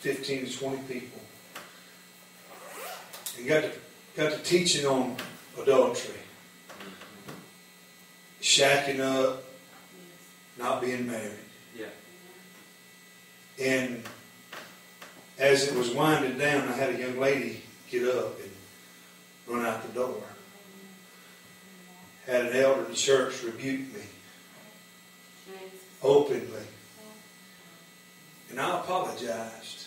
fifteen to twenty people. And got to, got to teaching on adultery. Shacking up, not being married. Yeah. And as it was winding down, I had a young lady get up and run out the door. Had an elder in the church rebuke me openly. And I apologized.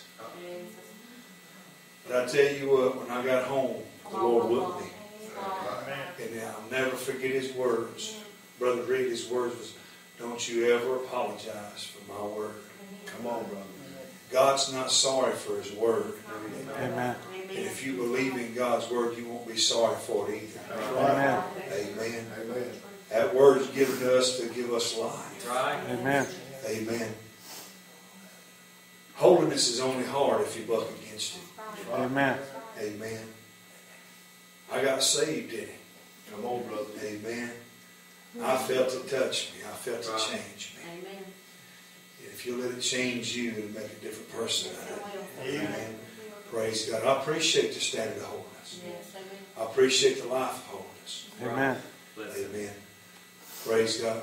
But I tell you what, when I got home, the Lord with me. And I'll never forget his words. Brother Reed, his words was, don't you ever apologize for my word. Come on, brother. God's not sorry for his word. Amen. And if you believe in God's word, you won't be sorry for it either. Amen. Amen. Amen. That word is given to us to give us life. Right? Amen. Amen. Holiness is only hard if you buck against it. Amen. Amen. I got saved in it. Come on, brother. Amen. I felt it touch me. I felt it change me. And if you let it change you, it'll make a different person out of you. Amen. Praise God. I appreciate the standard of holiness. I appreciate the life of holiness. Amen. Bless. Amen. Praise God.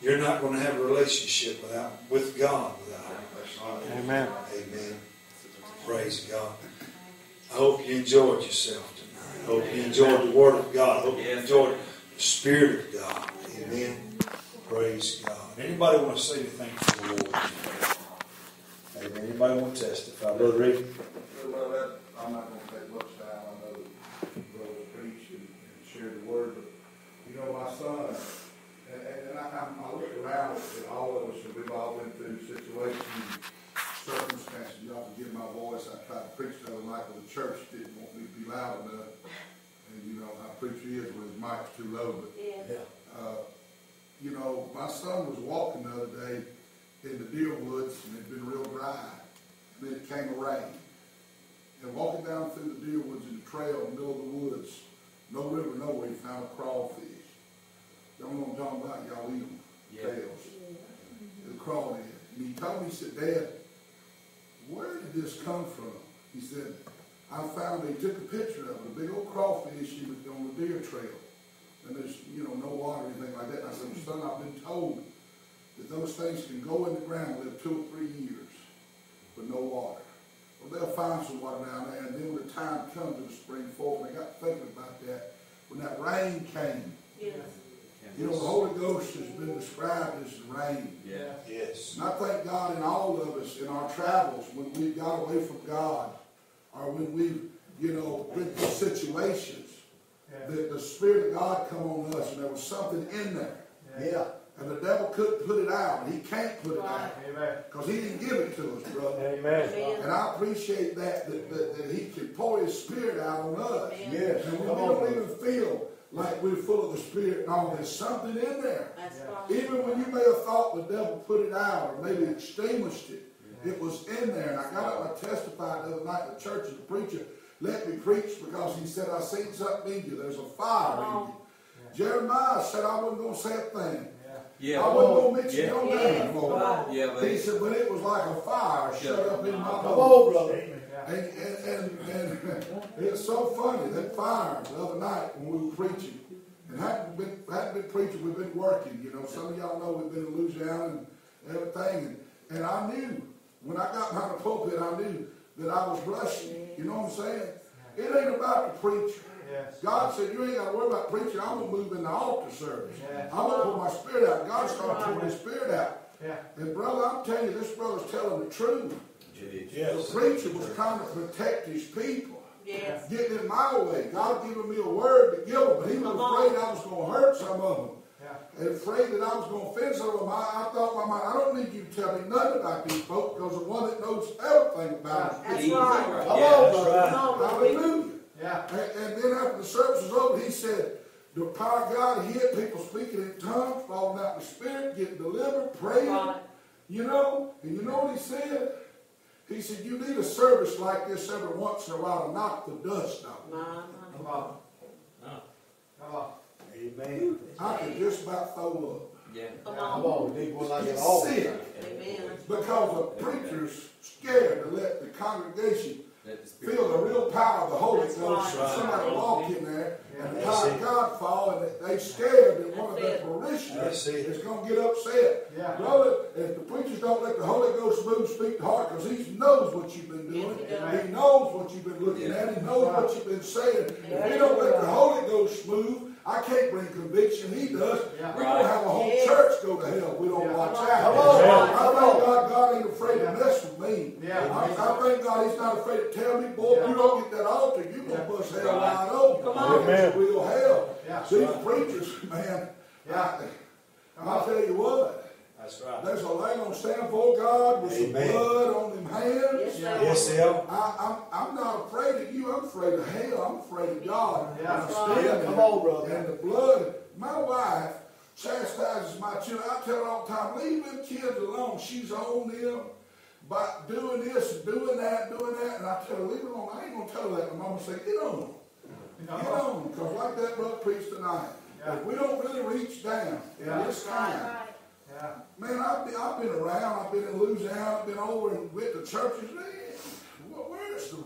You're not going to have a relationship without with God without it. That's right. Amen. Amen. Praise God. I hope you enjoyed yourself tonight. I hope you enjoyed the Word of God. I hope you enjoyed the Spirit of God. Amen. Praise God. Anybody want to say anything to the Lord? Amen. Anybody want to testify? Brother Rick? I'm not gonna take much time, I know brother preached and and shared the word, but, you know, my son, and, and and I, I'm- I look around at all of us, and we've all been through situations, circumstances, y'all forgive my voice, I tried to preach the other night, but the church didn't want me to be loud enough, and, you know, how preacher is when his mic's too low, but uh, you know, my son was walking the other day in the deer woods and it'd been real dry. And then it came a rain. And walking down through the deer woods in the trail in the middle of the woods, no river, nowhere, he found a crawfish. Y'all know what I'm talking about, y'all eat them, Yeah. tails. The crawfish. And he told me, he said, Dad, where did this come from? He said, I found, he took a picture of it, a big old crawfish he was on the deer trail and there's, you know, no water or anything like that. And I said, son, I've been told that those things can go in the ground, live two or three years with no water. Well, they'll find some water down there, and then when the time comes in the spring forward, I got thinking about that. When that rain came, yes. you know, the Holy Ghost has been described as the rain. Yeah. Yes. And I thank God in all of us in our travels when we got away from God or when we've, you know, been through situations that the Spirit of God come on us and there was something in there. Yeah. And the devil couldn't put it out. and He can't put it out. Amen. Because he didn't give it to us, brother. Amen. And I appreciate that, that, that, that he can pour his spirit out on us. Yes. And when we don't brother. even feel like we're full of the spirit and all, there's something in there. That's Even when you may have thought the devil put it out or maybe extinguished it, it was in there. And I got up and I testified the other night in the church and the preacher let me preach because he said, I seen something in you. There's a fire in you. Jeremiah said, I wasn't going to say a thing. Yeah. I wasn't going to mention Yeah. your name, Lord. Yeah, but He said, but it was like a fire shut up in my Come bones. on, brother. And, and, and, and it's so funny, that fire the other night when we were preaching, and hadn't been, hadn't been preaching, we've been working, you know, some of y'all know we've been in Louisiana and everything, and, and I knew, when I got behind the pulpit, I knew that I was rushing, you know what I'm saying? It ain't about the preacher. Yes. God said, you ain't gotta worry about preaching, I'm gonna move in the altar service. Yeah. I'm gonna put my spirit out, God's God started pouring his spirit out. Yeah. And brother, I'm telling you, this brother's telling the truth. The preacher was trying to protect his people, Yes. getting in my way. God giving me a word to give them, but he was afraid I was going to hurt some of them. Yeah. And afraid that I was going to offend some of them. I, I thought in my mind, I don't need you to tell me nothing about these folks because the one that knows everything about them. That's Easy, right. right. Come Yeah, that's right. Come on, brother. Hallelujah. Yeah. And, and then after the service was over, he said, the power of God hit people speaking in tongues, falling out in the spirit, getting delivered, praying. Right. You know, and you know what he said? He said, you need a service like this every once in a while to knock the dust off. My, my. Come on. Come on. Amen. I could just about throw up. Yeah. Come Come on. on, they go like it all Sick. Amen. Because the preacher's scared to let the congregation Let the Spirit. feel the real power of the Holy That's Ghost. right. Somebody walk in there and the That's power of God fall and they- they scared that one of their That's it. parishioners That's it. is gonna get upset. Yeah. Brother, if the preachers don't let the Holy Ghost move, speak to heart, because he knows what you've been doing. Yes, he knows what you've been looking at. He knows what you've been saying. If we don't let the Holy Ghost move, I can't bring conviction. He does. Yeah. We're gonna have a whole Yes. church go to hell. if We don't Yeah. watch out. Come on. I thank God, God ain't afraid to mess with me. Yeah. I, I thank God He's not afraid to tell me, boy, if you don't get that altar, you gonna bust hell wide open. Come on. Amen. Real hell. Yeah. These preachers, man, I, I'll tell you what. That's right. There's a lamb gonna stand before God with some blood on them hands. Yes, Yeah. they Yes, will. L. I, I'm, I'm not afraid of you. I'm afraid of hell. I'm afraid of God. Yeah. Come on, brother. And the blood. My wife chastises my children. I tell her all the time, leave them kids alone. She's on them by doing this doing that, doing that. And I tell her, leave them alone. I ain't gonna tell her that. My mama say, get on. Get on. Because like that brother preached tonight. Yeah. If we don't really reach down Yeah. in this time, Right. Yeah. Man, I've been, I've been around. I've been in Louisiana. I've been over and went to churches. Man, wh- where's the,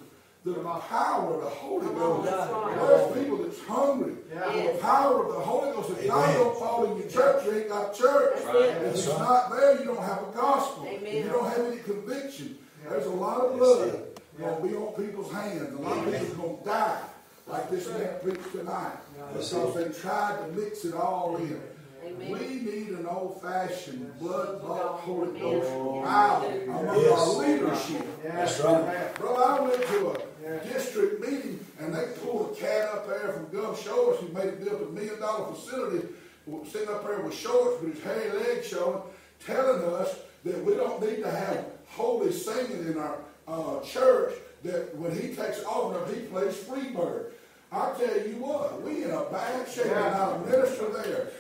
the power of the Holy Ghost? that's right. There's people that's hungry Yeah. for the power of the Holy Ghost. If God Amen. don't fall in your church, you ain't got church. Right. If That's it's right. not there, you don't have a gospel. Amen. If you don't have any conviction. There's a lot of Yes, blood sir. gonna be on people's hands. A lot of Amen. people's gonna die like this man preached tonight. Yes, Because they tried to mix it all in. Amen. We need an old-fashioned blood-bought Holy Amen. Ghost revival among Yes. our leadership. That's right. Bro, I went to a district meeting and they pulled a cat up there from Gulf Shores who made it build a million dollar facility, sitting up there with shorts with his hairy legs showing, telling us that we don't need to have holy singing in our uh, church, that when he takes offerings, he plays Freebird. I tell you what, we in a bad shape, and not a minister there.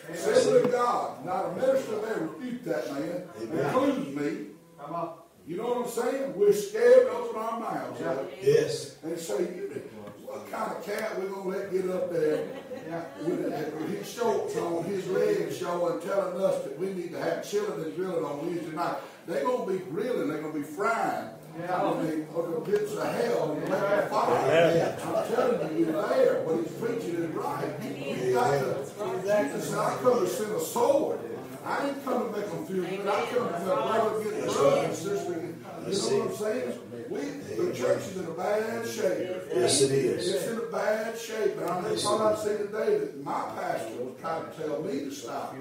Of God, not a minister there refute that man, Amen. including me. Come on. You know what I'm saying? We're scared to open our mouths. Yeah. Yes. And say, you, what kind of cat we gonna let get up there Yeah. with, with his shorts on, his legs showing, telling us that we need to have chilling and grilling on Wednesday night? They're gonna be grilling, they're gonna be frying. Yeah. On the, the pits of hell and let the fire. I'm telling you, you're there. What he's preaching is right. You got to, Jesus said, I come to send a sword. I ain't come to make them feel good. I come to make brother get brother and sister. You know what I'm saying? We, the church is in a bad shape. Yes, it is. It's in a bad shape, and I just thought I'd say today that my pastor was trying to tell me to stop.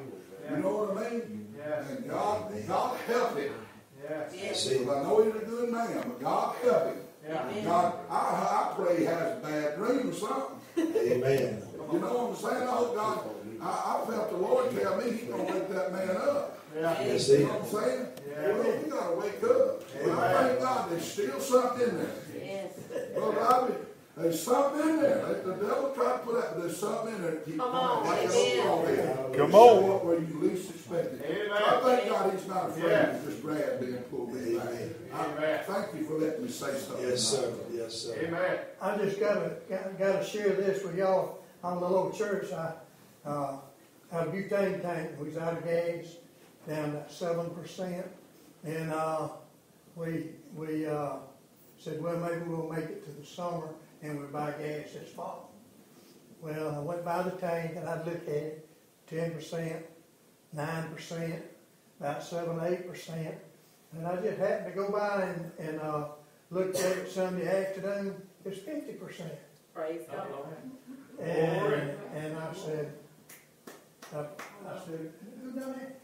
You know what I mean? Yes. And God, God help him. Yes. Yes. See, Because I know he's a good man, but God help him. Yeah. God, I, I pray he has a bad dream or something. amen. You know what I'm saying? I hope God, I, I felt the Lord tell me he's gonna wake that man up. Yeah. Yes, You know what I'm saying? Yeah. Well, we gotta wake up. But I thank God there's still something in there. Yes. Brother Robbie, there's something in there. The devil tried to put out, but there's something in there. Keep Come on, Like that amen. old man. Come on. up Where you least expect it. Amen. I thank God he's not afraid Yeah. of this Brad being pulled in back. Amen. I Amen. Thank you for letting me say something. Yes, sir. tonight. Yes, sir. Amen. I just gotta, gotta, gotta share this with y'all. On the little church, I, uh, had a butane tank, we was out of gas, down to seven percent. And, uh, we, we, uh, said, well, maybe we'll make it to the summer and we'll buy gas this fall. Well, I went by the tank and I looked at it, ten percent, nine percent, about seven, eight percent. And I just happened to go by and, and, uh, looked at it Sunday afternoon, it's fifty percent. Praise God. And, and I said, I, said, who done that?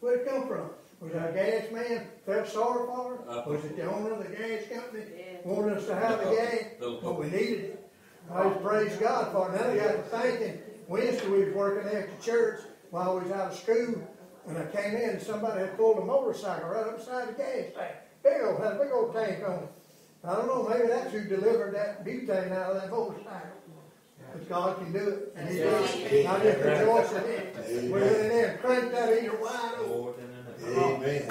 Where'd it come from? Was our gas man felt sorry for her? Was it the owner of the gas company wanted us to have the gas? But we needed it. I just praise God for it. Now I got to thinking, Wednesday we was working after church while we was out of school. And I came in and somebody had pulled a motorcycle right up beside the gas tank. Big old, had a big old tank on it. I don't know, maybe that's who delivered that butane out of that motorcycle. But God can do it. And he did. I just rejoice in it. We went in there and cranked that heater wide open. Amen.